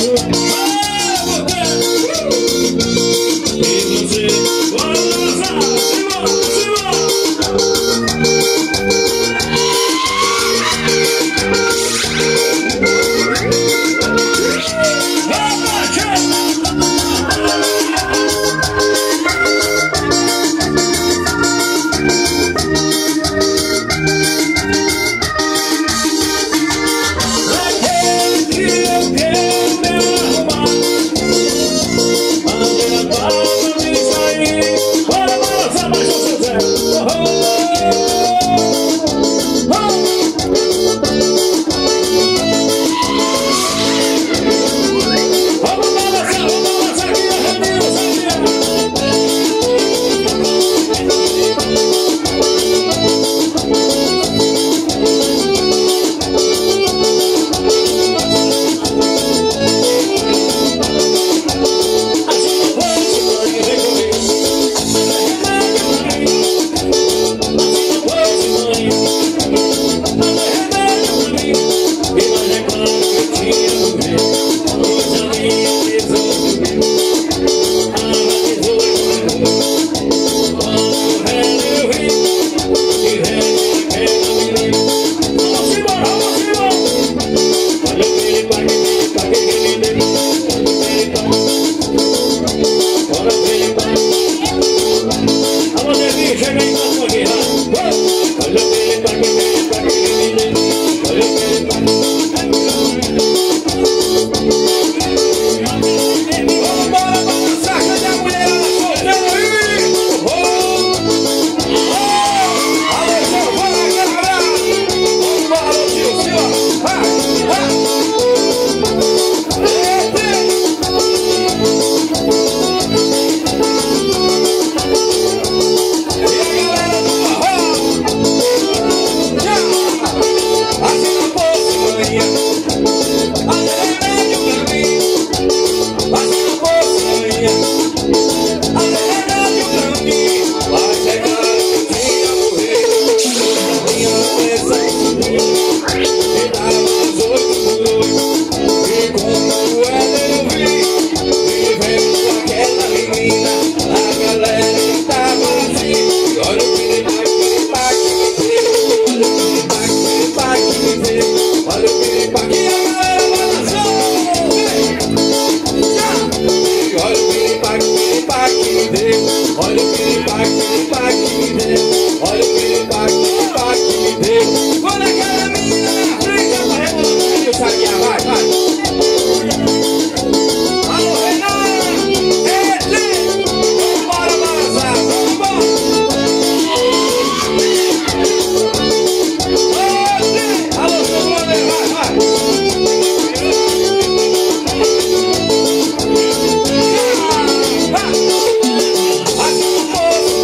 Yeah.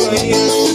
sonhos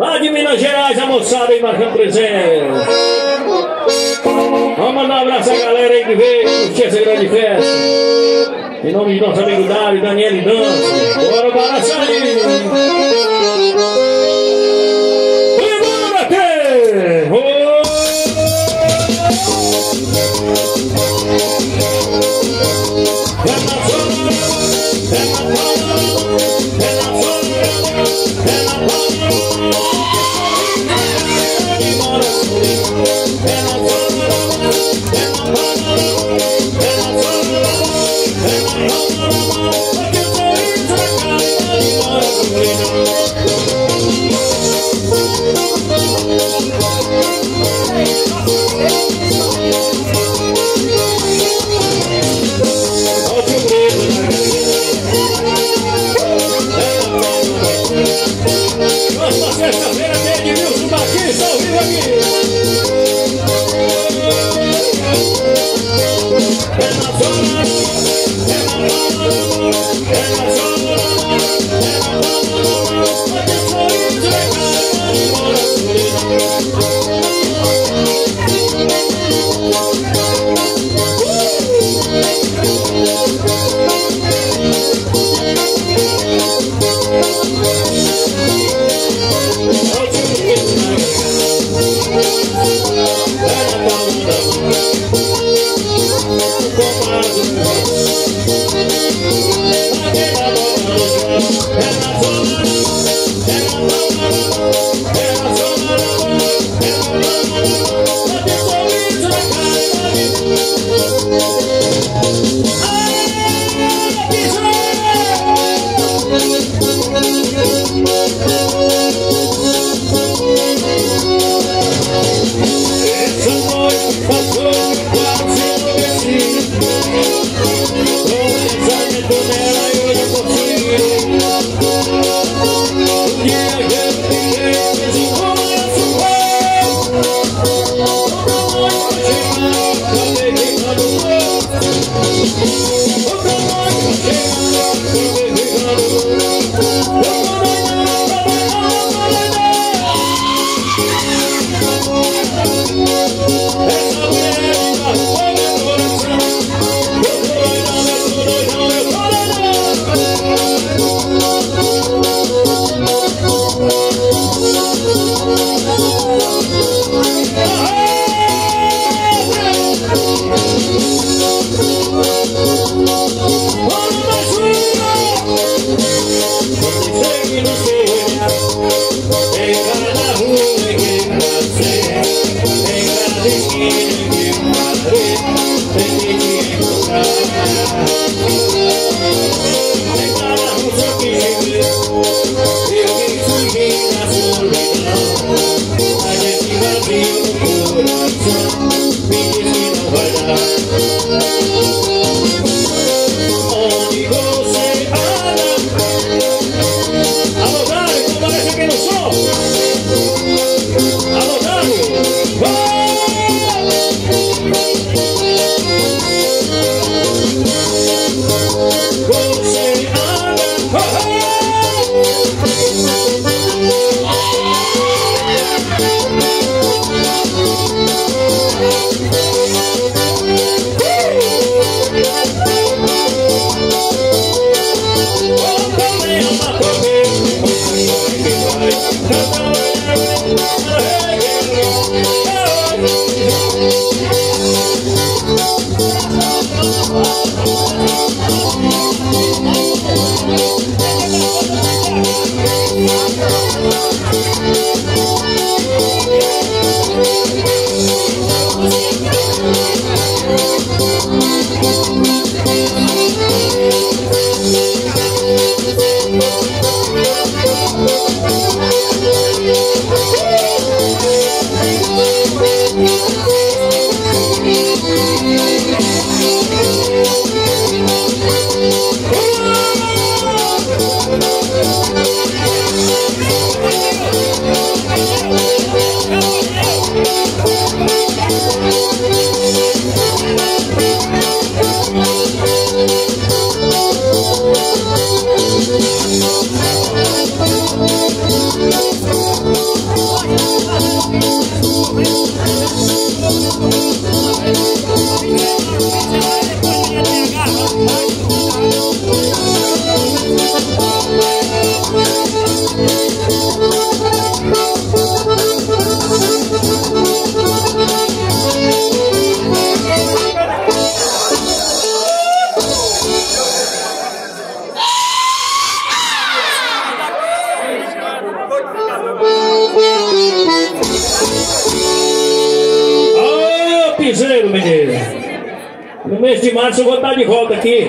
Lá de Minas Gerais, a moçada aí marcando presença. Vamos mandar um abraço à galera aí que veio curtir essa grande festa. Em nome de nosso amigo Dário, Daniel e Dança. Bora, Baraçaí!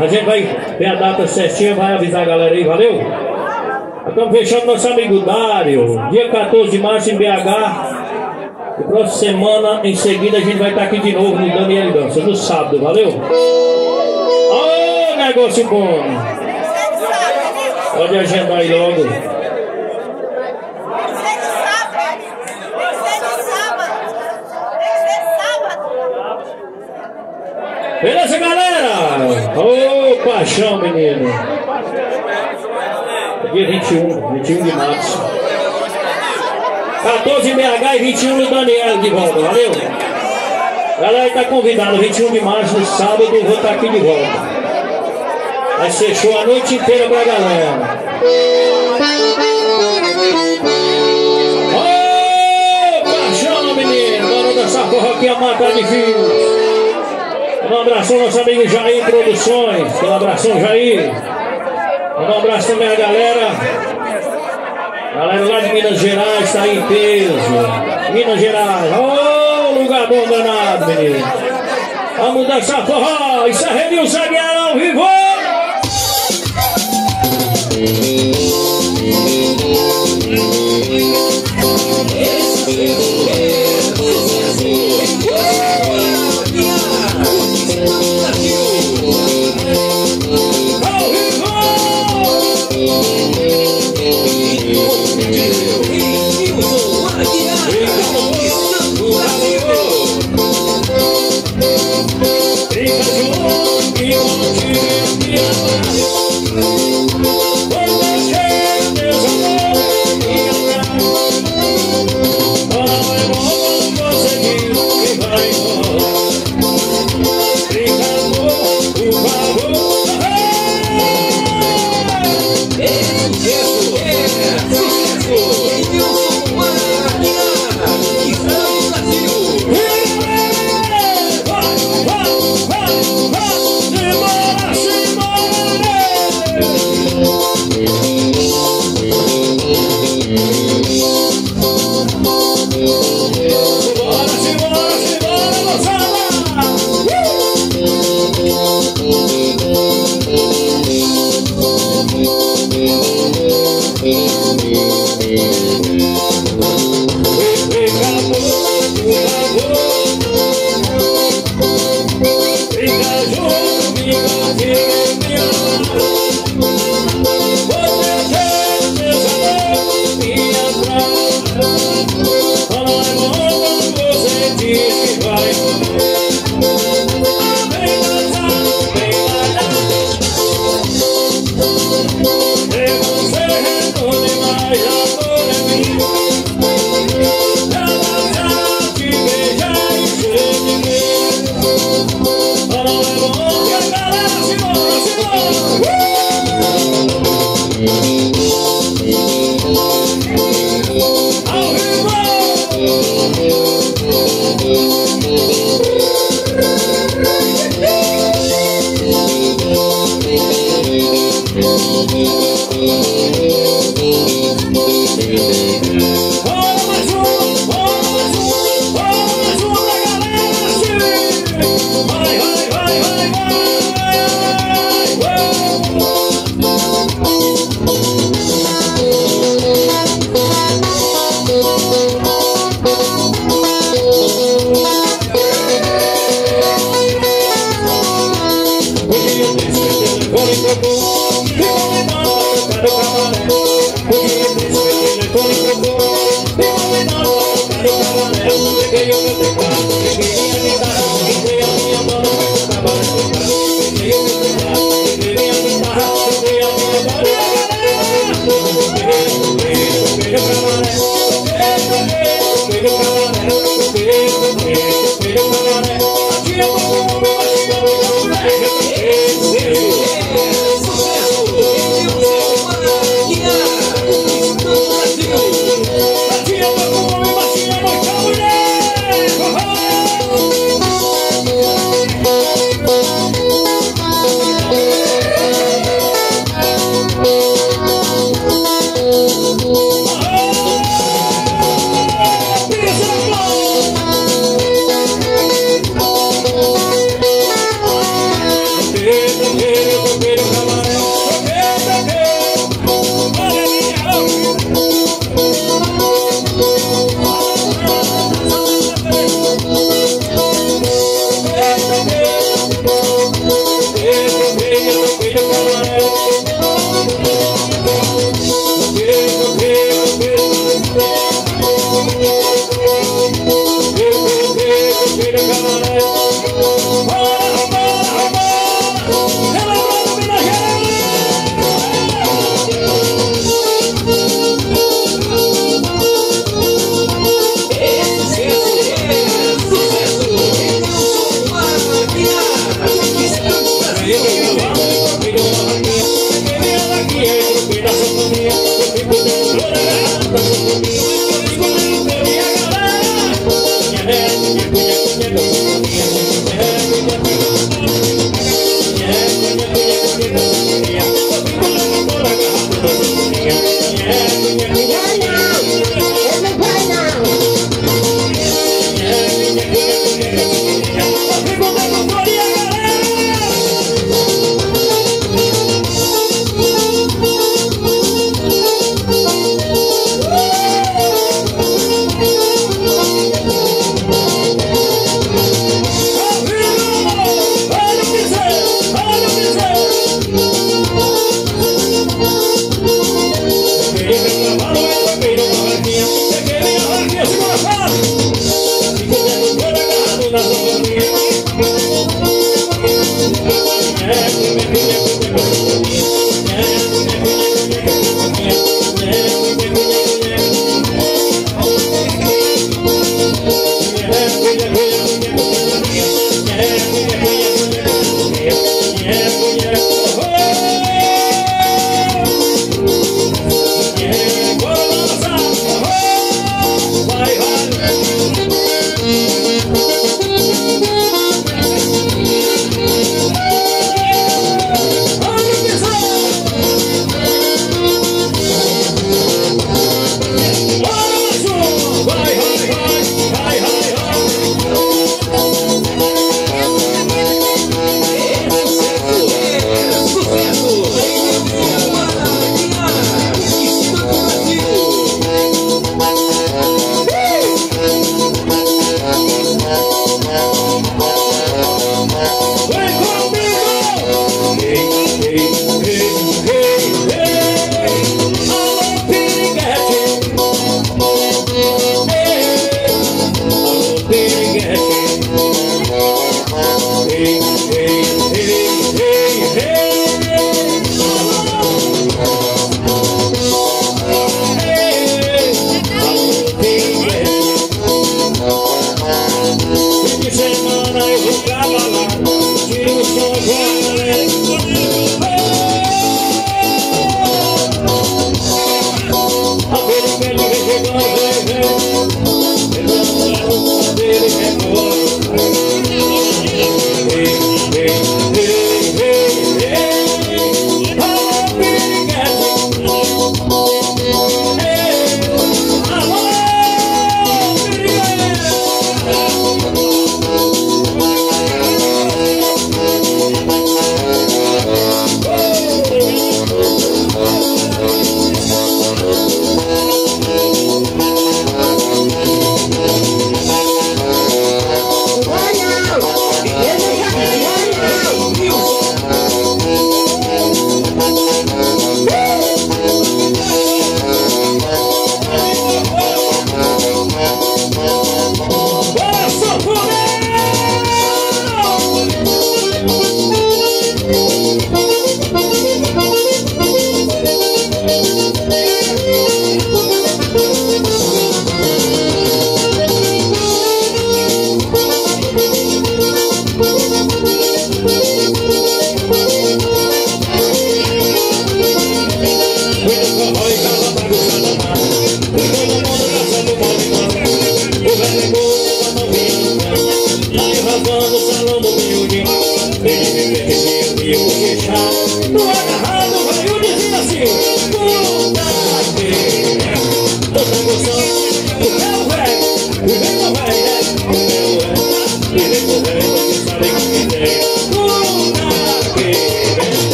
A gente vai ver a data certinha, vai avisar a galera aí, valeu? Estamos fechando nosso amigo Dário. Dia 14 de março em BH. E próxima semana, em seguida, a gente vai estar aqui de novo no Daniel Dança, no sábado, valeu? Ô, negócio bom! Pode agendar aí logo. Beleza, galera? Ô, oh, paixão, menino. Dia 21, 21 de março. 14 em BH e 21 no Daniel de volta, valeu? Galera está convidado, 21 de março, no sábado, vou estar aqui de volta. Vai ser show a noite inteira pra galera. Ô, paixão, menino. Bora dançar forró aqui a mata de filhos. Um abraço ao nosso amigo Jair Produções. Um abraço, Jair. Um abraço também a galera. Galera lá de Minas Gerais está em peso. Minas Gerais. Oh, lugar bom danado, menino. Vamos dançar forró. Isso é Renilson Aguiar ao vivo.